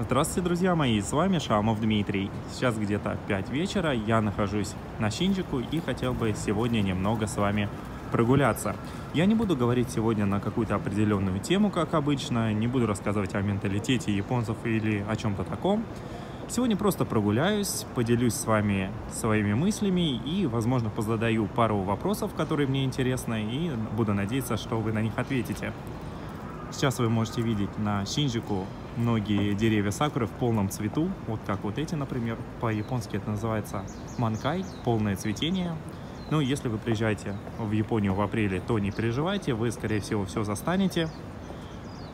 Здравствуйте, друзья мои, с вами Шамов Дмитрий. Сейчас где-то 5 вечера, я нахожусь на Шинджику и хотел бы сегодня немного с вами прогуляться. Я не буду говорить сегодня на какую-то определенную тему, как обычно, не буду рассказывать о менталитете японцев или о чем-то таком. Сегодня просто прогуляюсь, поделюсь с вами своими мыслями и, возможно, позадаю пару вопросов, которые мне интересны, и буду надеяться, что вы на них ответите. Сейчас вы можете видеть на Шинджику многие деревья сакуры в полном цвету, вот как вот эти, например. По-японски это называется манкай, полное цветение. Ну, если вы приезжаете в Японию в апреле, то не переживайте, вы, скорее всего, все застанете.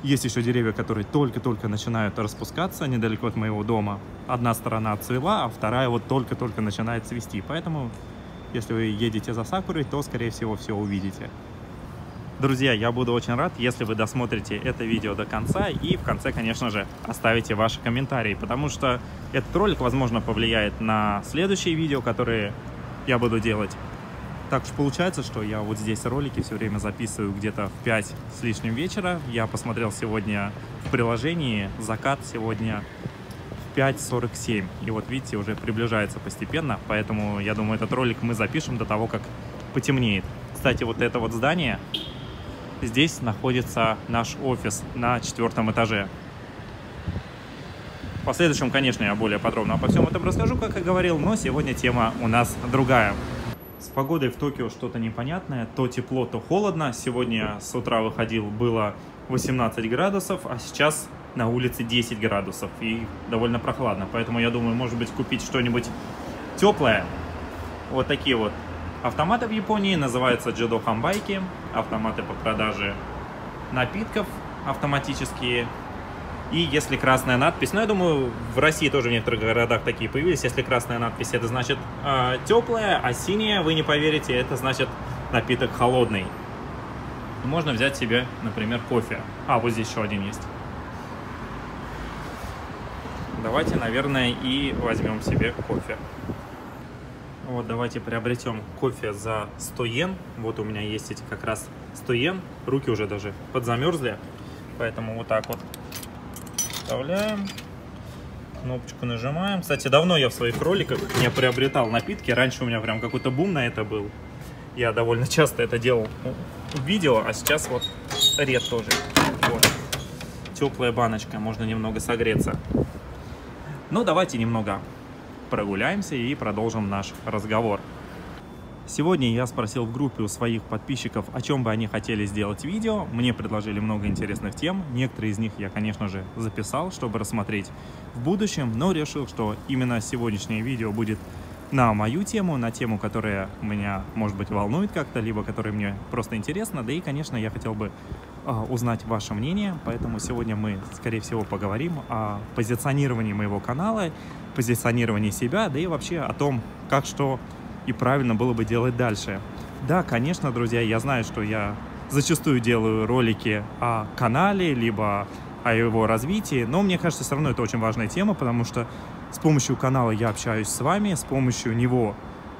Есть еще деревья, которые только-только начинают распускаться недалеко от моего дома. Одна сторона отцвела, а вторая вот только-только начинает цвести. Поэтому, если вы едете за сакурой, то, скорее всего, все увидите. Друзья, я буду очень рад, если вы досмотрите это видео до конца и в конце, конечно же, оставите ваши комментарии, потому что этот ролик, возможно, повлияет на следующие видео, которые я буду делать. Так уж получается, что я вот здесь ролики все время записываю где-то в 5 с лишним вечера. Я посмотрел сегодня в приложении, закат сегодня в 5.47. И вот видите, уже приближается постепенно, поэтому я думаю, этот ролик мы запишем до того, как потемнеет. Кстати, вот это вот здание, Здесь находится наш офис на четвертом этаже. В последующем, конечно, я более подробно обо всем этом расскажу, как и говорил, но сегодня тема у нас другая. С погодой в Токио что-то непонятное, то тепло, то холодно. Сегодня с утра выходил, было 18 градусов, а сейчас на улице 10 градусов и довольно прохладно. Поэтому я думаю, может быть, купить что-нибудь теплое. Вот такие вот Автоматы в Японии называются Джидо Хамбайки, автоматы по продаже напитков автоматические. И если красная надпись, ну я думаю, в России тоже в некоторых городах такие появились, если красная надпись, это значит э, теплая, а синяя, вы не поверите, это значит напиток холодный. Можно взять себе, например, кофе. А, вот здесь еще один есть. Давайте, наверное, и возьмем себе кофе. Вот давайте приобретем кофе за 100 йен. Вот у меня есть эти как раз 100 йен. Руки уже даже подзамерзли. Поэтому вот так вот вставляем. Кнопочку нажимаем. Кстати, давно я в своих роликах не приобретал напитки. Раньше у меня прям какой-то бум на это был. Я довольно часто это делал в видео, а сейчас вот ред тоже. Вот. Теплая баночка, можно немного согреться. Ну, давайте немного прогуляемся и продолжим наш разговор. Сегодня я спросил в группе у своих подписчиков, о чем бы они хотели сделать видео. Мне предложили много интересных тем. Некоторые из них я, конечно же, записал, чтобы рассмотреть в будущем, но решил, что именно сегодняшнее видео будет на мою тему, на тему, которая меня, может быть, волнует как-то, либо которая мне просто интересна. Да и, конечно, я хотел бы узнать ваше мнение, поэтому сегодня мы, скорее всего, поговорим о позиционировании моего канала позиционировании себя, да и вообще о том, как что и правильно было бы делать дальше. Да, конечно, друзья, я знаю, что я зачастую делаю ролики о канале, либо о его развитии, но мне кажется, все равно это очень важная тема, потому что с помощью канала я общаюсь с вами, с помощью него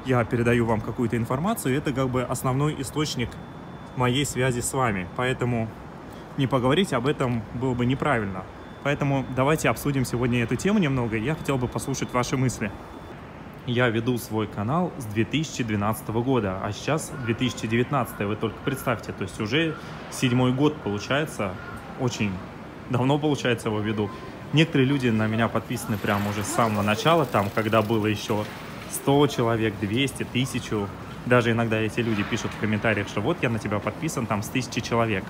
я передаю вам какую-то информацию, это как бы основной источник моей связи с вами. Поэтому не поговорить об этом было бы неправильно. Поэтому давайте обсудим сегодня эту тему немного. Я хотел бы послушать ваши мысли. Я веду свой канал с 2012 года, а сейчас 2019. Вы только представьте, то есть уже седьмой год получается, очень давно получается его веду. Некоторые люди на меня подписаны прямо уже с самого начала, там, когда было еще 100 человек, 200, 1000. Даже иногда эти люди пишут в комментариях, что вот я на тебя подписан, там, с тысячи человек.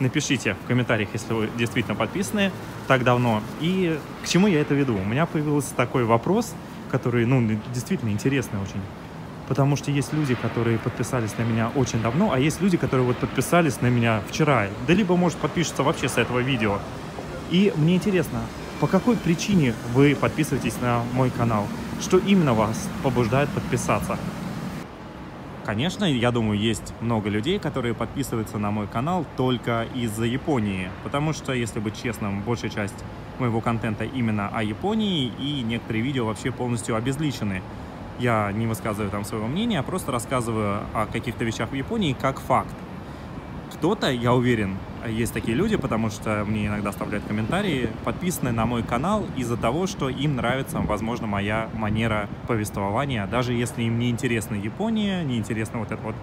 Напишите в комментариях, если вы действительно подписаны так давно. И к чему я это веду? У меня появился такой вопрос, который, ну, действительно интересный очень. Потому что есть люди, которые подписались на меня очень давно, а есть люди, которые вот подписались на меня вчера. Да либо, может, подпишутся вообще с этого видео. И мне интересно, по какой причине вы подписываетесь на мой канал? Что именно вас побуждает подписаться? Конечно, я думаю, есть много людей, которые подписываются на мой канал только из-за Японии, потому что, если быть честным, большая часть моего контента именно о Японии, и некоторые видео вообще полностью обезличены. Я не высказываю там своего мнения, а просто рассказываю о каких-то вещах в Японии как факт. Кто-то, я уверен, есть такие люди, потому что мне иногда оставляют комментарии, подписаны на мой канал из-за того, что им нравится, возможно, моя манера повествования, даже если им не интересна Япония, не интересно вот это вот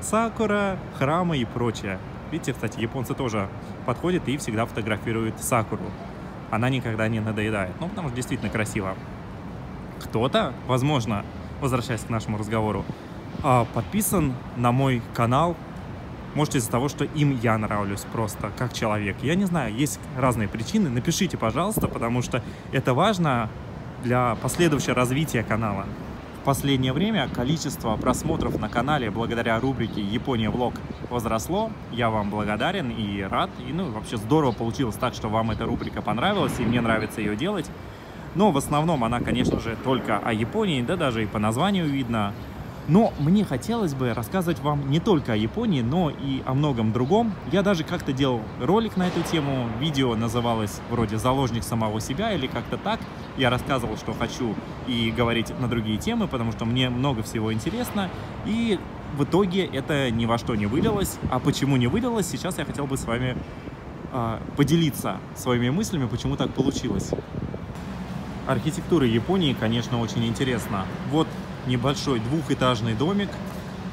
сакура, храмы и прочее. Видите, кстати, японцы тоже подходят и всегда фотографируют сакуру. Она никогда не надоедает, ну, потому что действительно красиво. Кто-то, возможно, возвращаясь к нашему разговору, а, подписан на мой канал может, из-за того, что им я нравлюсь просто как человек. Я не знаю, есть разные причины. Напишите, пожалуйста, потому что это важно для последующего развития канала. В последнее время количество просмотров на канале благодаря рубрике «Япония влог» возросло. Я вам благодарен и рад. И ну, вообще здорово получилось так, что вам эта рубрика понравилась, и мне нравится ее делать. Но в основном она, конечно же, только о Японии, да даже и по названию видно. Но мне хотелось бы рассказывать вам не только о Японии, но и о многом другом. Я даже как-то делал ролик на эту тему, видео называлось вроде «Заложник самого себя» или как-то так. Я рассказывал, что хочу и говорить на другие темы, потому что мне много всего интересно. И в итоге это ни во что не вылилось. А почему не вылилось, сейчас я хотел бы с вами э, поделиться своими мыслями, почему так получилось. Архитектура Японии, конечно, очень интересна. Вот небольшой двухэтажный домик.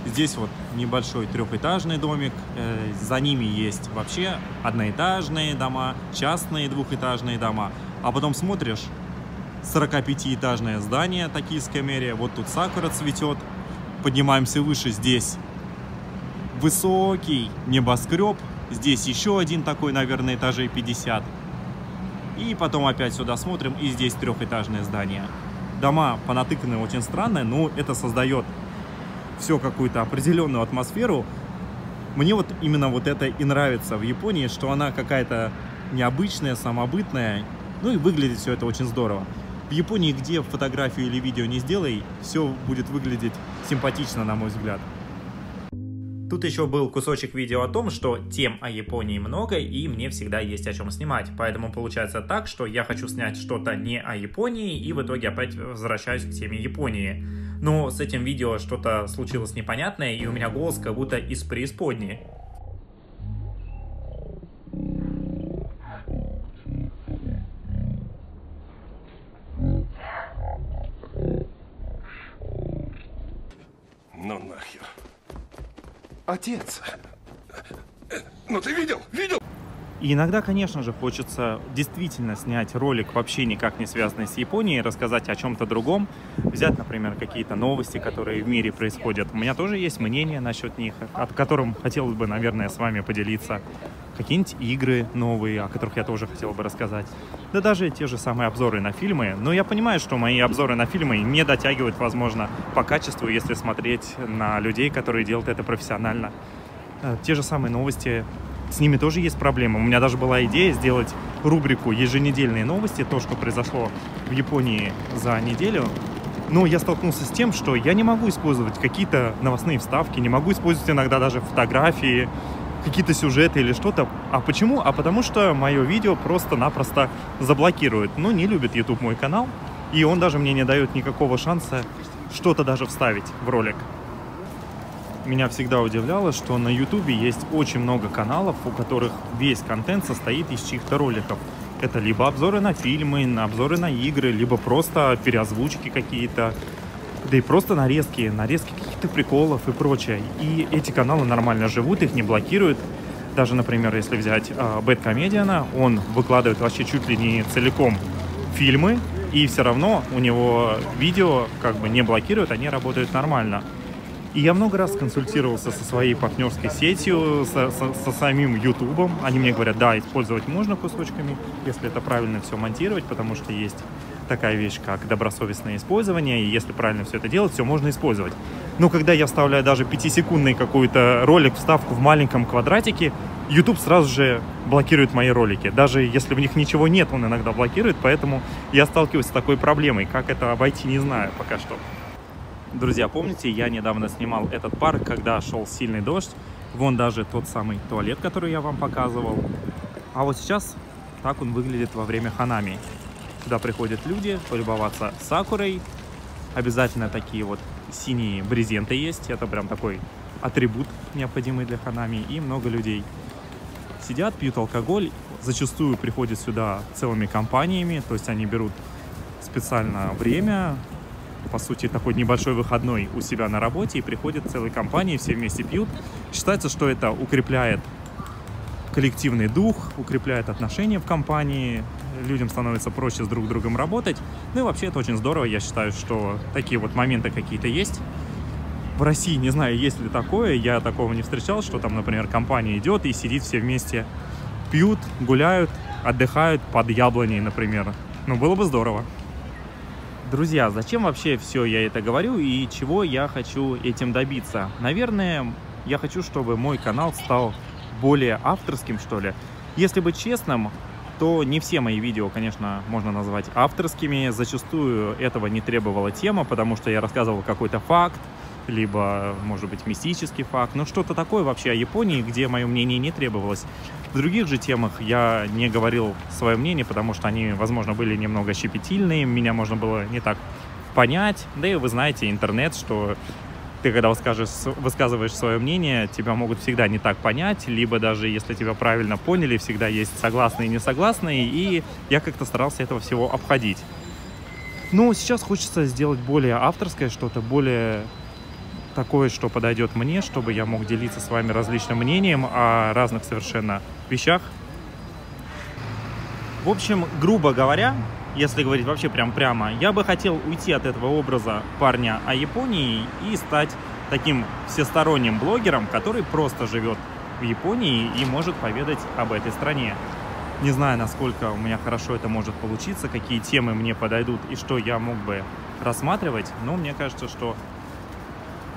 Здесь вот небольшой трехэтажный домик. Э, за ними есть вообще одноэтажные дома, частные двухэтажные дома. А потом смотришь, 45-этажное здание, токийская мэрия. Вот тут сакура цветет. Поднимаемся выше, здесь высокий небоскреб. Здесь еще один такой, наверное, этажей 50. И потом опять сюда смотрим, и здесь трехэтажное здание дома понатыканы очень странно, но это создает все какую-то определенную атмосферу. Мне вот именно вот это и нравится в Японии, что она какая-то необычная, самобытная, ну и выглядит все это очень здорово. В Японии, где фотографию или видео не сделай, все будет выглядеть симпатично, на мой взгляд. Тут еще был кусочек видео о том, что тем о Японии много и мне всегда есть о чем снимать. Поэтому получается так, что я хочу снять что-то не о Японии и в итоге опять возвращаюсь к теме Японии. Но с этим видео что-то случилось непонятное и у меня голос как будто из преисподней. Отец. Ну ты видел? Видел? И иногда, конечно же, хочется действительно снять ролик, вообще никак не связанный с Японией, рассказать о чем-то другом, взять, например, какие-то новости, которые в мире происходят. У меня тоже есть мнение насчет них, от которым хотелось бы, наверное, с вами поделиться. Какие-нибудь игры новые, о которых я тоже хотел бы рассказать. Да даже те же самые обзоры на фильмы. Но я понимаю, что мои обзоры на фильмы не дотягивают, возможно, по качеству, если смотреть на людей, которые делают это профессионально. Э, те же самые новости с ними тоже есть проблемы. У меня даже была идея сделать рубрику «Еженедельные новости», то, что произошло в Японии за неделю. Но я столкнулся с тем, что я не могу использовать какие-то новостные вставки, не могу использовать иногда даже фотографии, какие-то сюжеты или что-то. А почему? А потому что мое видео просто-напросто заблокирует. Ну, не любит YouTube мой канал, и он даже мне не дает никакого шанса что-то даже вставить в ролик меня всегда удивляло, что на YouTube есть очень много каналов, у которых весь контент состоит из чьих-то роликов. Это либо обзоры на фильмы, на обзоры на игры, либо просто переозвучки какие-то, да и просто нарезки, нарезки каких-то приколов и прочее. И эти каналы нормально живут, их не блокируют. Даже, например, если взять Bad Comedian, он выкладывает вообще чуть ли не целиком фильмы, и все равно у него видео как бы не блокируют, они работают нормально. И я много раз консультировался со своей партнерской сетью, со, со, со самим Ютубом. Они мне говорят, да, использовать можно кусочками, если это правильно все монтировать, потому что есть такая вещь, как добросовестное использование, и если правильно все это делать, все можно использовать. Но когда я вставляю даже 5-секундный какой-то ролик, вставку в маленьком квадратике, YouTube сразу же блокирует мои ролики. Даже если в них ничего нет, он иногда блокирует, поэтому я сталкиваюсь с такой проблемой. Как это обойти, не знаю пока что. Друзья, помните, я недавно снимал этот парк, когда шел сильный дождь. Вон даже тот самый туалет, который я вам показывал. А вот сейчас так он выглядит во время ханами. Сюда приходят люди полюбоваться сакурой. Обязательно такие вот синие брезенты есть. Это прям такой атрибут, необходимый для ханами, и много людей. Сидят, пьют алкоголь, зачастую приходят сюда целыми компаниями, то есть они берут специально время, по сути, такой небольшой выходной у себя на работе и приходят целой компанией, все вместе пьют. Считается, что это укрепляет коллективный дух, укрепляет отношения в компании, людям становится проще с друг другом работать. Ну и вообще это очень здорово, я считаю, что такие вот моменты какие-то есть. В России, не знаю, есть ли такое, я такого не встречал, что там, например, компания идет и сидит все вместе, пьют, гуляют, отдыхают под яблоней, например. Ну, было бы здорово. Друзья, зачем вообще все я это говорю и чего я хочу этим добиться? Наверное, я хочу, чтобы мой канал стал более авторским, что ли. Если быть честным, то не все мои видео, конечно, можно назвать авторскими. Зачастую этого не требовала тема, потому что я рассказывал какой-то факт, либо, может быть, мистический факт, но что-то такое вообще о Японии, где мое мнение не требовалось. В других же темах я не говорил свое мнение, потому что они, возможно, были немного щепетильные, меня можно было не так понять. Да и вы знаете, интернет, что ты, когда скажешь, высказываешь свое мнение, тебя могут всегда не так понять, либо даже если тебя правильно поняли, всегда есть согласные и несогласные, и я как-то старался этого всего обходить. Ну, сейчас хочется сделать более авторское что-то, более такое, что подойдет мне, чтобы я мог делиться с вами различным мнением о разных совершенно вещах. В общем, грубо говоря, если говорить вообще прям прямо, я бы хотел уйти от этого образа парня о Японии и стать таким всесторонним блогером, который просто живет в Японии и может поведать об этой стране. Не знаю, насколько у меня хорошо это может получиться, какие темы мне подойдут и что я мог бы рассматривать, но мне кажется, что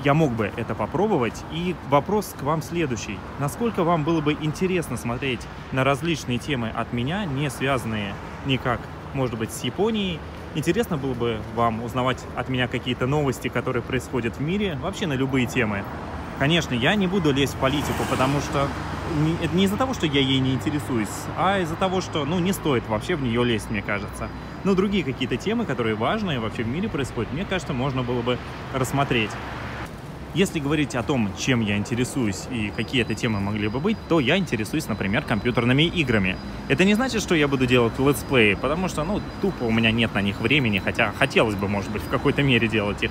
я мог бы это попробовать. И вопрос к вам следующий. Насколько вам было бы интересно смотреть на различные темы от меня, не связанные никак может быть, с Японией. Интересно было бы вам узнавать от меня какие-то новости, которые происходят в мире, вообще на любые темы. Конечно, я не буду лезть в политику, потому что это не из-за того, что я ей не интересуюсь, а из-за того, что, ну, не стоит вообще в нее лезть, мне кажется. Но другие какие-то темы, которые важные вообще в мире происходят, мне кажется, можно было бы рассмотреть. Если говорить о том, чем я интересуюсь и какие это темы могли бы быть, то я интересуюсь, например, компьютерными играми. Это не значит, что я буду делать летсплеи, потому что, ну, тупо у меня нет на них времени, хотя хотелось бы, может быть, в какой-то мере делать их.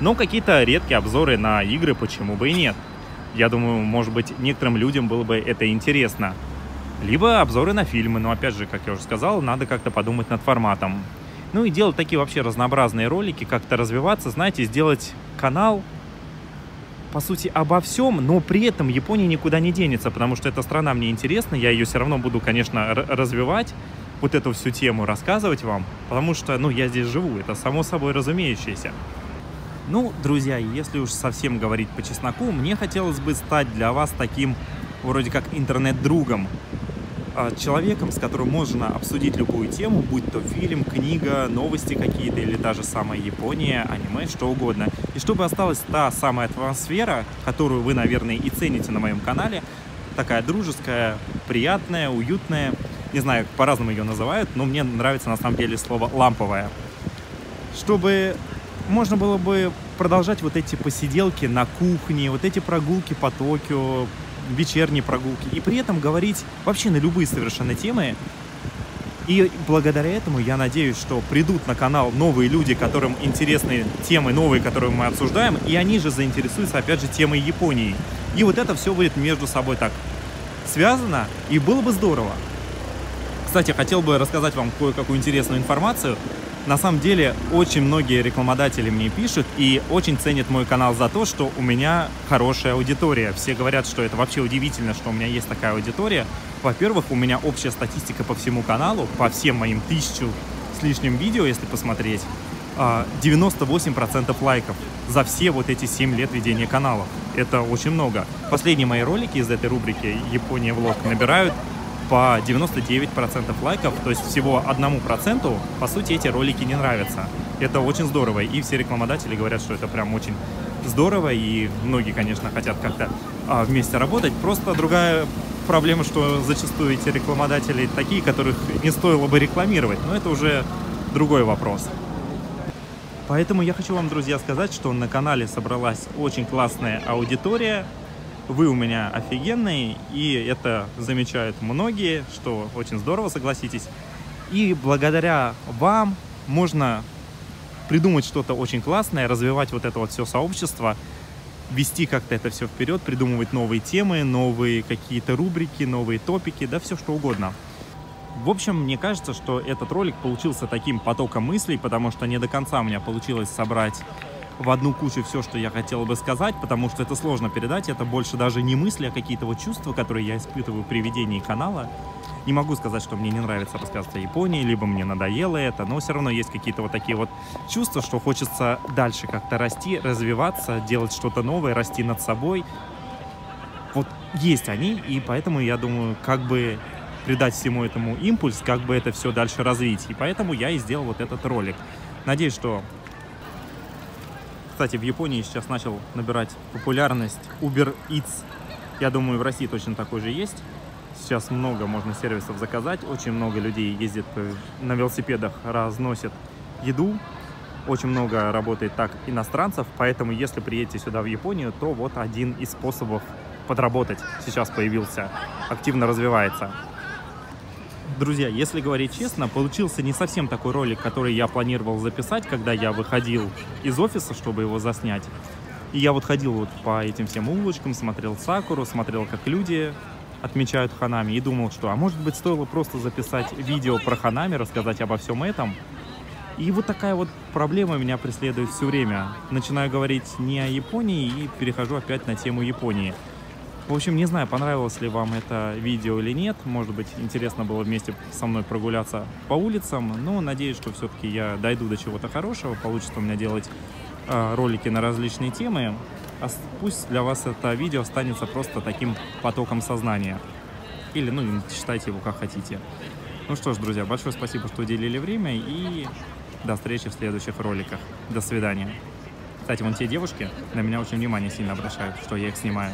Но какие-то редкие обзоры на игры, почему бы и нет. Я думаю, может быть, некоторым людям было бы это интересно. Либо обзоры на фильмы, но опять же, как я уже сказал, надо как-то подумать над форматом. Ну и делать такие вообще разнообразные ролики, как-то развиваться, знаете, сделать канал, по сути, обо всем, но при этом Япония никуда не денется, потому что эта страна мне интересна, я ее все равно буду, конечно, развивать, вот эту всю тему рассказывать вам, потому что, ну, я здесь живу, это само собой разумеющееся. Ну, друзья, если уж совсем говорить по чесноку, мне хотелось бы стать для вас таким, вроде как, интернет-другом. А, человеком, с которым можно обсудить любую тему, будь то фильм, книга, новости какие-то или та же самая Япония, аниме, что угодно. И чтобы осталась та самая атмосфера, которую вы, наверное, и цените на моем канале, такая дружеская, приятная, уютная, не знаю, по-разному ее называют, но мне нравится на самом деле слово «ламповая». Чтобы можно было бы продолжать вот эти посиделки на кухне, вот эти прогулки по Токио, вечерние прогулки, и при этом говорить вообще на любые совершенно темы. И благодаря этому я надеюсь, что придут на канал новые люди, которым интересны темы новые, которые мы обсуждаем, и они же заинтересуются, опять же, темой Японии. И вот это все будет между собой так связано, и было бы здорово. Кстати, хотел бы рассказать вам кое-какую интересную информацию. На самом деле, очень многие рекламодатели мне пишут и очень ценят мой канал за то, что у меня хорошая аудитория. Все говорят, что это вообще удивительно, что у меня есть такая аудитория. Во-первых, у меня общая статистика по всему каналу, по всем моим тысячу с лишним видео, если посмотреть, 98% а, лайков за все вот эти 7 лет ведения каналов. Это очень много. Последние мои ролики из этой рубрики «Япония влог» набирают по 99% лайков, то есть всего одному проценту, по сути, эти ролики не нравятся. Это очень здорово, и все рекламодатели говорят, что это прям очень здорово, и многие, конечно, хотят как-то а, вместе работать. Просто другая проблема, что зачастую эти рекламодатели такие, которых не стоило бы рекламировать, но это уже другой вопрос. Поэтому я хочу вам, друзья, сказать, что на канале собралась очень классная аудитория. Вы у меня офигенные, и это замечают многие, что очень здорово, согласитесь. И благодаря вам можно придумать что-то очень классное, развивать вот это вот все сообщество, вести как-то это все вперед, придумывать новые темы, новые какие-то рубрики, новые топики, да все что угодно. В общем, мне кажется, что этот ролик получился таким потоком мыслей, потому что не до конца у меня получилось собрать в одну кучу все, что я хотел бы сказать, потому что это сложно передать, это больше даже не мысли, а какие-то вот чувства, которые я испытываю при ведении канала. Не могу сказать, что мне не нравится рассказывать о Японии, либо мне надоело это, но все равно есть какие-то вот такие вот чувства, что хочется дальше как-то расти, развиваться, делать что-то новое, расти над собой. Вот есть они, и поэтому я думаю, как бы придать всему этому импульс, как бы это все дальше развить. И поэтому я и сделал вот этот ролик. Надеюсь, что... Кстати, в Японии сейчас начал набирать популярность Uber Eats. Я думаю, в России точно такой же есть. Сейчас много можно сервисов заказать. Очень много людей ездит на велосипедах, разносит еду. Очень много работает так иностранцев. Поэтому, если приедете сюда в Японию, то вот один из способов подработать сейчас появился. Активно развивается. Друзья, если говорить честно, получился не совсем такой ролик, который я планировал записать, когда я выходил из офиса, чтобы его заснять. И я вот ходил вот по этим всем улочкам, смотрел Сакуру, смотрел, как люди отмечают Ханами, и думал, что, а может быть, стоило просто записать видео про Ханами, рассказать обо всем этом. И вот такая вот проблема меня преследует все время. Начинаю говорить не о Японии и перехожу опять на тему Японии. В общем, не знаю, понравилось ли вам это видео или нет. Может быть, интересно было вместе со мной прогуляться по улицам. Но надеюсь, что все-таки я дойду до чего-то хорошего. Получится у меня делать э, ролики на различные темы. А пусть для вас это видео останется просто таким потоком сознания. Или, ну, считайте его как хотите. Ну что ж, друзья, большое спасибо, что уделили время. И до встречи в следующих роликах. До свидания. Кстати, вон те девушки на меня очень внимание сильно обращают, что я их снимаю.